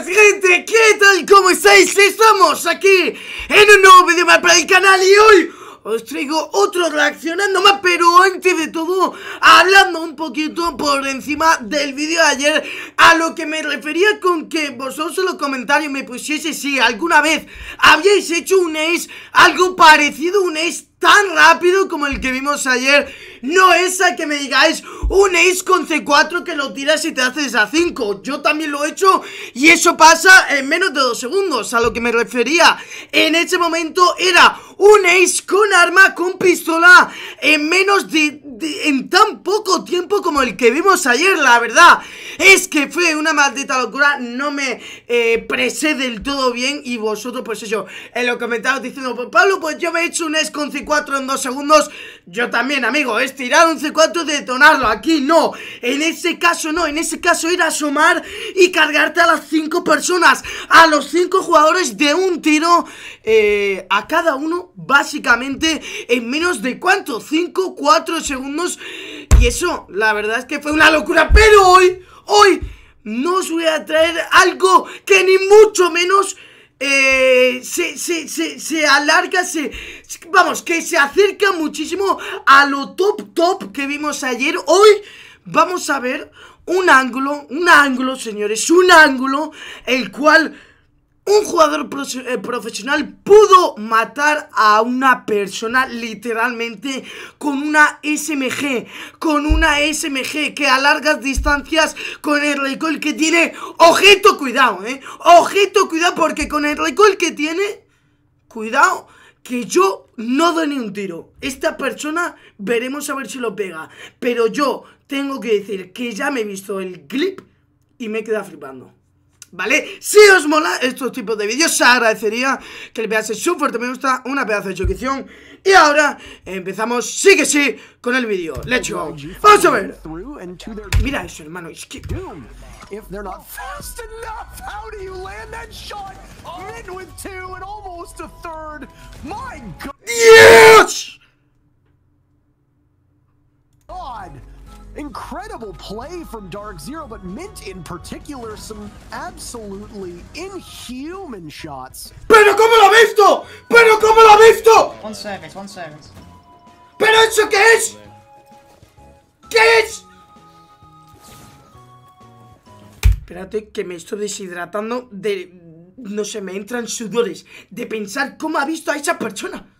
gente, ¿qué tal? ¿Cómo estáis? Estamos aquí en un nuevo vídeo más para el canal y hoy os traigo otro reaccionando más Pero antes de todo, hablando un poquito por encima del vídeo de ayer A lo que me refería con que vosotros en los comentarios me pusiese si alguna vez habíais hecho un ace, algo parecido a un ace tan rápido como el que vimos ayer. No es a que me digáis un ace con C4 que lo tiras y te haces a 5 Yo también lo he hecho y eso pasa en menos de 2 segundos. A lo que me refería en ese momento era un ace con arma, con pistola En menos de, en tan poco tiempo como el que vimos ayer, la verdad. Es que fue una maldita locura, no me eh, presé del todo bien Y vosotros pues eso, en los comentarios diciendo Pues Pablo, pues yo me he hecho un ace con C4 en dos segundos Yo también, amigo, es tirar un C4 y detonarlo. Aquí no, en ese caso no En ese caso ir a asomar y cargarte a las cinco personas A los cinco jugadores de un tiro eh, A cada uno, básicamente En menos de ¿cuánto? 5, 4 segundos Y eso, la verdad es que fue una locura Pero hoy, hoy no voy a traer algo que ni mucho menos eh, se, se, se, se, alarga, se, vamos, que se acerca muchísimo a lo top top que vimos ayer. Hoy vamos a ver un ángulo, un ángulo, señores, un ángulo el cual un jugador eh, profesional pudo matar a una persona literalmente con una SMG, con una SMG que a largas distancias con el recoil que tiene, ojito, cuidado, eh, ojito, cuidado porque con el recoil que tiene, cuidado, que yo no doy ni un tiro. Esta persona veremos a ver si lo pega, pero yo tengo que decir que ya me he visto el clip y me he quedado flipando. ¿Vale? Si os mola estos tipos de vídeos, agradecería que le pegaseis su fuerte me gusta, una pedazo de suscripción. Y ahora empezamos, sí que sí, con el vídeo. Let's go. Vamos a ver. Mira eso, hermano, es que... If they're not fast enough, how do you land that shot? Mid with two and almost a third. My God. Yes! God. Incredible play from Dark Zero, but Mint in particular, some absolutely inhuman shots. ¿Pero cómo lo ha visto? ¿Pero cómo lo ha visto? One service, one service. ¿Pero eso qué es? ¿Qué es? Espérate que me estoy deshidratando de... No sé, me entran sudores de pensar cómo ha visto a esa persona.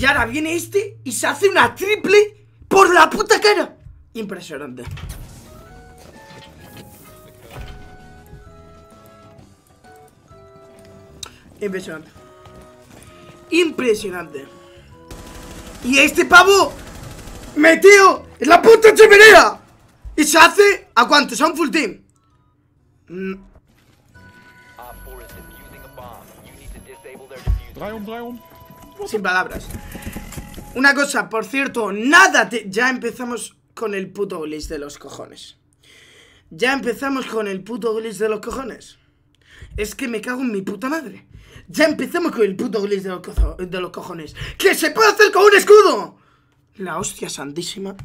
Y ahora viene este y se hace una triple por la puta cara. Impresionante. Impresionante. Impresionante. Y este pavo metió en la puta chimenea. Y se hace a cuántos, a un full team. Mm. Sin palabras. Una cosa, por cierto, nada te... Ya empezamos con el puto glitch de los cojones. Ya empezamos con el puto glitch de los cojones. Es que me cago en mi puta madre. Ya empezamos con el puto glitch de los, de los cojones. ¡Que se puede hacer con un escudo! La hostia santísima.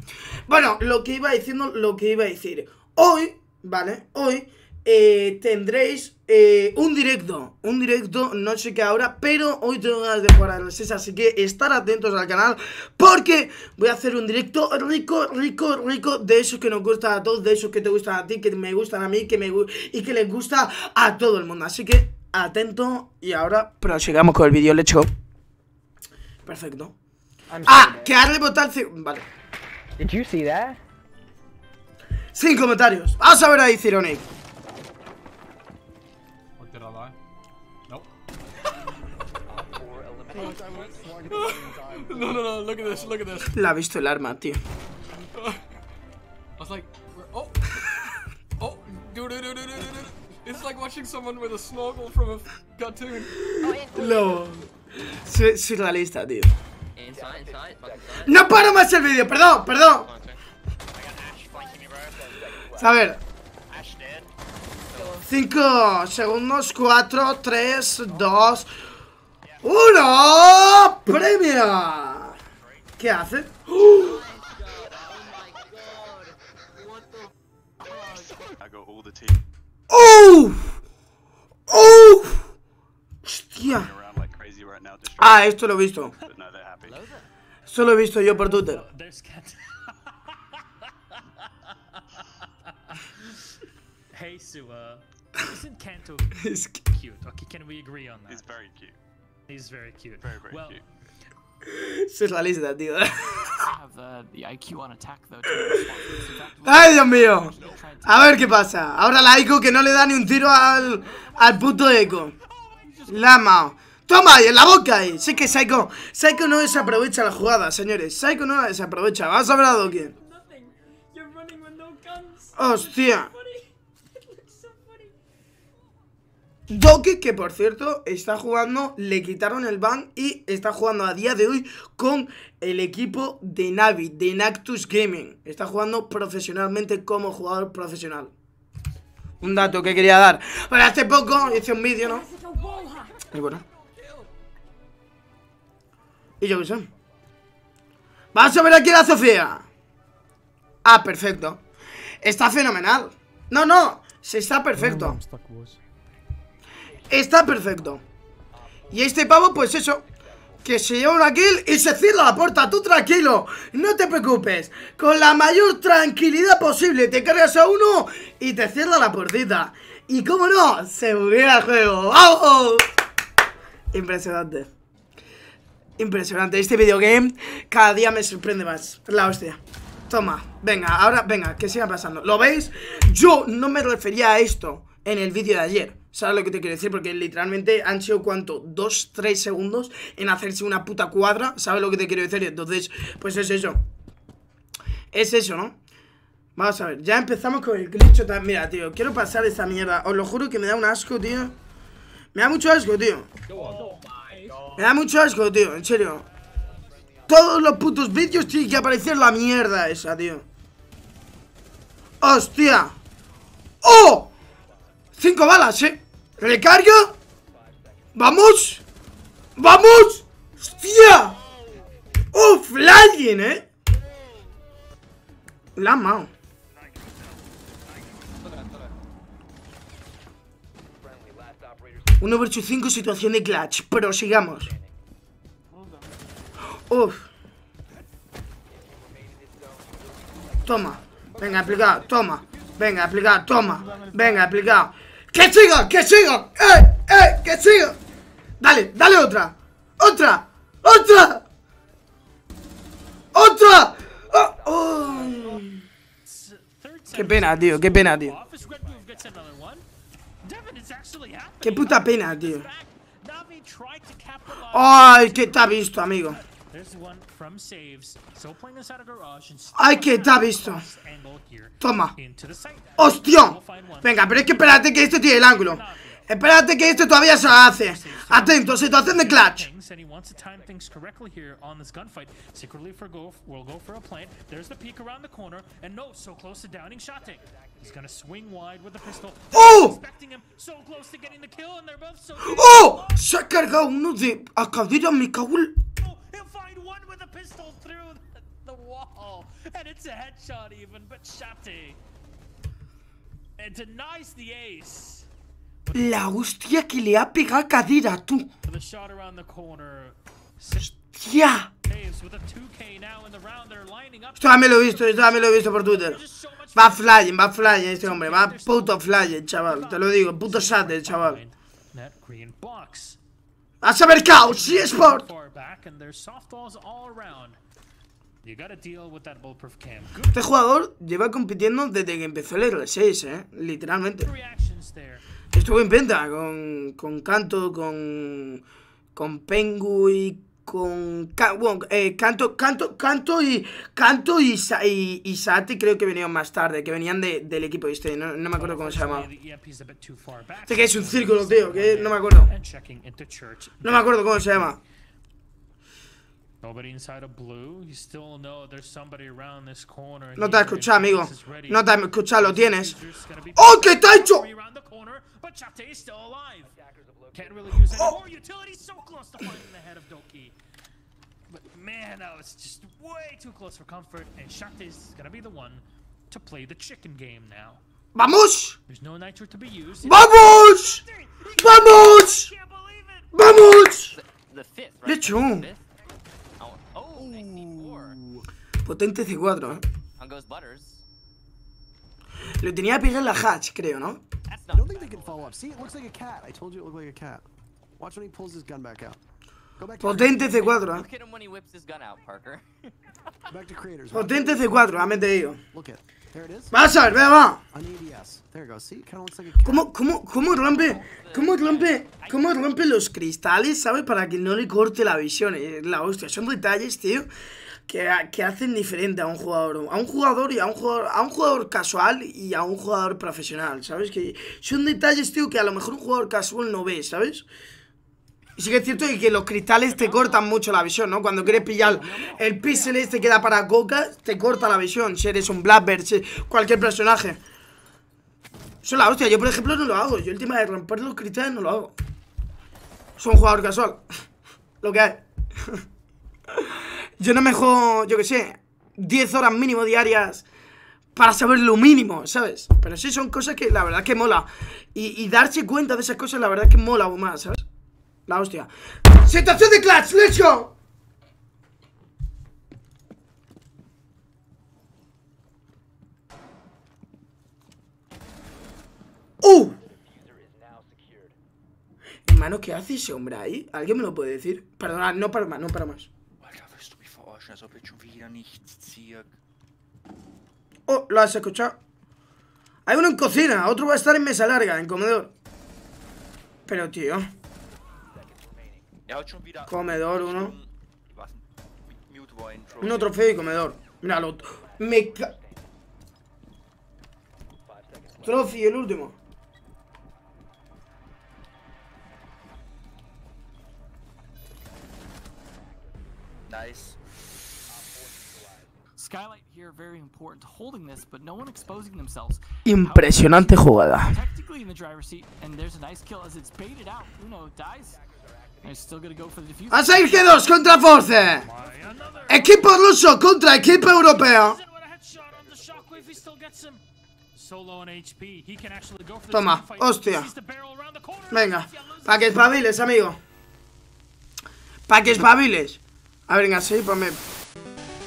Bueno, lo que iba diciendo, lo que iba a decir. Hoy, ¿vale? Hoy eh, tendréis eh, un directo, un directo, no sé qué ahora, pero hoy tengo ganas de jugar a las 6, así que estar atentos al canal porque voy a hacer un directo rico, rico, rico de esos que nos gustan a todos, de esos que te gustan a ti, que me gustan a mí que me, y que les gusta a todo el mundo, así que atento y ahora prosigamos con el vídeo, let's go. Perfecto. Ah, que ha rebotado Vale. Did you see that? Sin comentarios. Vamos a ver ahí, Cironic. no, no, no, look at this, look at this. La ha visto el arma, tío. I was like, oh, oh, dude, dude, dude, dude, dude. It's like watching someone with a snorkel from a cartoon. No. Surrealista, tío. No paro más el vídeo, perdón, perdón. A ver. 5 segundos, 4, 3, 2, ¡Uno! premia. ¿Qué hace? I got all the team ¡Oh! ¡Oh! Hostia. around like crazy right now, destroying, Ah, esto lo he visto. Esto lo he visto yo por Twitter. Hey, Sua. Isn't Kanto Es que- cute? Okay, can we agree on that? He's very cute, He's very cute. very very well, cute. Esa es la lista, tío. have the, the IQ on attack though to respond to this. In fact, ¡Ay, Dios mío! A ver qué pasa. Ahora la Ico que no le da ni un tiro al, al puto Eco. La ha amado. Toma, y en la boca ahí. Sí que Psycho. Psycho no desaprovecha la jugada, señores. Psycho no la desaprovecha. Vamos a ver a guns. Hostia. It looks so funny. Doki, que por cierto, está jugando, le quitaron el ban y está jugando a día de hoy con el equipo de Navi, de Nactus Gaming. Está jugando profesionalmente como jugador profesional. Un dato que quería dar. Bueno, hace poco hice un vídeo, ¿no? Y bueno. Y yo qué sé. Vamos a ver aquí la Sofía. Ah, perfecto. Está fenomenal. No, no. Se está perfecto. Está perfecto. Y este pavo, pues eso. Que se lleva una kill y se cierra la puerta. Tú tranquilo. No te preocupes. Con la mayor tranquilidad posible. Te cargas a uno y te cierra la puertita. Y cómo no, se buguea el juego. ¡Vamos! Impresionante. Impresionante. Este videogame cada día me sorprende más. La hostia. Toma, venga, ahora, venga, que siga pasando. ¿Lo veis? Yo no me refería a esto en el vídeo de ayer. ¿Sabes lo que te quiero decir? Porque literalmente han sido, ¿cuánto? Dos, tres segundos en hacerse una puta cuadra. ¿Sabes lo que te quiero decir? Entonces, pues es eso. Es eso, ¿no? Vamos a ver, ya empezamos con el glitch Mira, tío, quiero pasar esta mierda. Os lo juro que me da un asco, tío. Me da mucho asco, tío. Me da mucho asco, tío, en serio. Todos los putos vídeos tienen que aparecer la mierda esa, tío. ¡Hostia! ¡Oh! Cinco balas, ¿eh? ¿Recarga? ¡Vamos! ¡Vamos! ¡Hostia! ¡Oh, flying, eh! La mao. Uno versus 5, situación de clutch. Prosigamos. Uf. Toma. Venga, aplicado. Toma. Venga, aplicado. Toma. Venga, aplicado. ¡Que siga! ¡Que siga! ¡Eh! ¡Eh! ¡Que siga! Dale, dale otra. ¡Otra! ¡Otra! ¡Otra! ¡Oh! oh. Qué pena, tío. Qué pena, tío. Qué puta pena, tío. ¡Ay, que te ha visto, amigo! Ay, que te ha visto. Toma. ¡Hostia! Venga, pero es que espérate que este tiene el ángulo. Espérate que este todavía se hace. Atento, situación de clutch. Oh! ¡Oh! Se ha cargado uno de a cadera, me cago with a pistol through the, the wall, and it's a headshot even. But Shate and denies the ace. La hostia que le ha pegado a cadera, tú. The shot around the corner. Six ¡Tía! saves with a 2K now in the round. They're lining up. Esto también lo he visto, esto también lo he visto por Twitter. Va flying, va flying este hombre, va puto flying, chaval. Te lo digo, puto sate, chaval. That green box. ¡Vas a ver caos! ¡Sí, Sport! Este jugador lleva compitiendo desde que empezó el R6, eh. Literalmente. Estuvo en venta con, con Canto, con, con Pengu y con... Bueno, eh, Canto, Canto, Canto y... Canto y, Sa- y, y Sati creo que venían más tarde, que venían de- del equipo este, no, no me acuerdo cómo se llamaba. Este que es un círculo, tío, que no me acuerdo. No me acuerdo cómo se llama. Oh, Nobody inside of blue. You still know there's somebody around this corner. No te has Here, escuchado, amigo. This is ready. No te has escuchado, lo tienes. User's ¡Oh, qué te ha hecho! Around the corner, but Chate is still alive. Can't really use any Oh. more utility. So close to finding the head of Doki. But man, now it's just way too close for comfort, and Shakti is gonna be the one to play the chicken game now. ¡Vamos! There's no nitro to be used. ¡Vamos! ¡Vamos! Can't believe it! ¡Vamos! The fifth, right? Echo un. Fifth? Nice C4. Potente C4, ¿eh? Lo tenía pegado en la hatch, creo, ¿no? I don't think they can follow up. See, it looks like a cat. I told you it looked like a cat. Watch when he pulls his gun back out. Potente C4, ¿eh? Potente C4, dame te digo. Look at. There it is. Vas a ver, venga, va. On ADS. There it goes. See, it kind of looks like a cat. ¿Cómo, cómo, cómo rompe? ¿Cómo rompe? ¿Cómo rompe los cristales, sabes? Para que no le corte la visión. Es la hostia. Son detalles, tío, que, que hacen diferente a un jugador. A un jugador y a un jugador, a un jugador casual y a un jugador profesional, ¿sabes? Que son detalles, tío, que a lo mejor un jugador casual no ve, ¿sabes? Y sí que es cierto que los cristales te cortan mucho la visión, ¿no? Cuando quieres pillar el pixel este que da para coca, te corta la visión. Si eres un Blackbird, si cualquier personaje. Eso es la hostia. Yo, por ejemplo, no lo hago. Yo el tema de romper los cristales no lo hago. Soy un jugador casual. lo que hay. yo no me juego, yo qué sé, 10 horas mínimo diarias para saber lo mínimo, ¿sabes? Pero sí son cosas que la verdad que mola. Y, y darse cuenta de esas cosas, la verdad que mola aún más, ¿sabes? La hostia. Situación de clutch, let's go. ¡Uh! Hermano, ¿qué hace ese hombre ahí? ¿Alguien me lo puede decir? Perdona, no para más, no para más. Oh, lo has escuchado. Hay uno en cocina, otro va a estar en mesa larga, en comedor. Pero, tío, Er hat schon wieder. comedor uno. Was? Mute. Uno trofeo y comedor. Mira, lo otro. Me ca... Trophy, el último. Nice. Skylight here very important to holding this, but no one exposing themselves. Impresionante jugada. A 6 G2 contra Force. Equipo ruso contra equipo europeo. Toma, hostia. Venga, Mafia loses pa' que espabiles, amigo. Pa' que espabiles. A ver, venga, sí, ponme.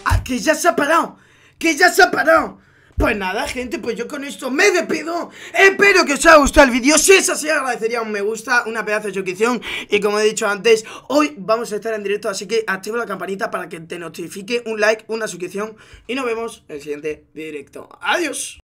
Ah, que ya se ha parado. Que ya se ha parado. Pues nada, gente, pues yo con esto me despido. Espero que os haya gustado el vídeo. Si es así, agradecería un me gusta, una pedazo de suscripción. Y como he dicho antes, hoy vamos a estar en directo, así que activa la campanita para que te notifique un like, una suscripción. Y nos vemos en el siguiente directo. Adiós.